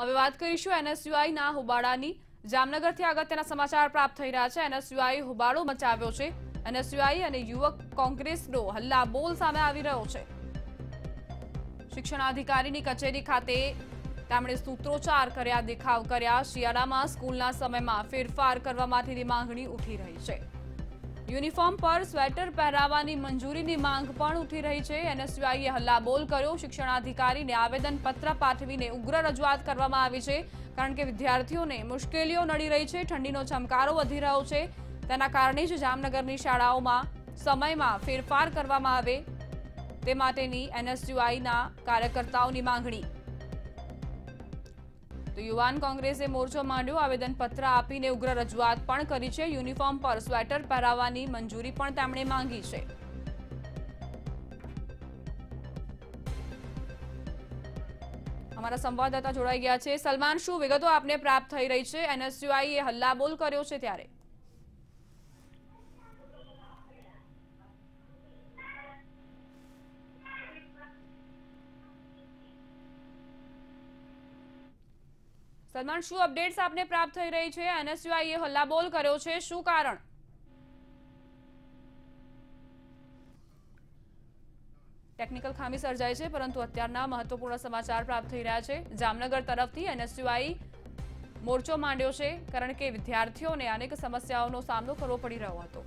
હવે વાત કરીશું એનએસયુઆઈના હુબાડાની જામનગરથી અગત્યના સમાચાર પ્રાપ્ત થઈ રહ્યા છે. એનએસયુઆઈ હુબાળો મચાવ્યો છે. એનએસયુઆઈ અને યુવક કોંગ્રેસનો હલ્લાબોલ સામે આવી રહ્યો છે. શિક્ષણાધિકારીની કચેરી ખાતે તેમણે સૂત્રોચ્ચાર કર્યા, દેખાવ કર્યા. શિયાળામાં સ્કૂલના સમયમાં ફેરફાર કરવા માટેની માંગણી ઉઠી રહી છે. યુનિફોર્મ પર સ્વેટર પહેરાવવાની મંજૂરીની માંગ પણ ઉઠી રહી છે. એનએસયુઆઈએ હલ્લાબોલ કર્યો. શિક્ષણાધિકારીને આવેદનપત્ર પાઠવીને ઉગ્ર રજૂઆત કરવામાં આવી છે. કારણ કે વિદ્યાર્થીઓને મુશ્કેલીઓ નડી રહી છે. ઠંડીનો ચમકારો વધી રહ્યો છે. તેના કારણે જ જામનગરની શાળાઓમાં સમયમાં ફેરફાર કરવામાં આવે. તે માટેની એનએસયુઆઈના કાર્યકર્તાઓની માંગણી. તો યુવાન કોંગ્રેસે મોરચો માંડ્યો, આવેદનપત્ર આપીને ઉગ્ર રજૂઆત પણ કરી છે. યુનિફોર્મ પર સ્વેટર પહેરાવવાની મંજૂરી પણ તેમણે માંગી છે. અમારા સંવાદદાતા જોડાઈ ગયા છે. સલમાન શું વિગતો આપને પ્રાપ્ત થઈ રહી છે? એનએસયુઆઈએ હલ્લાબોલ કર્યો છે ત્યારે. સલમાન, શું અપડેટ્સ આપને પ્રાપ્ત થઈ રહી છે? એનએસયુઆઈએ હલ્લાબોલ કર્યો છે. શું કારણ? ટેકનિકલ ખામી સર્જાય છે, પરંતુ અત્યારના મહત્વપૂર્ણ સમાચાર પ્રાપ્ત થઈ રહ્યા છે. જામનગર તરફથી એનએસયુઆઈ મોરચો માંડ્યો છે, કારણ કે વિદ્યાર્થીઓને અનેક સમસ્યાઓનો સામનો કરવો પડી રહ્યો હતો.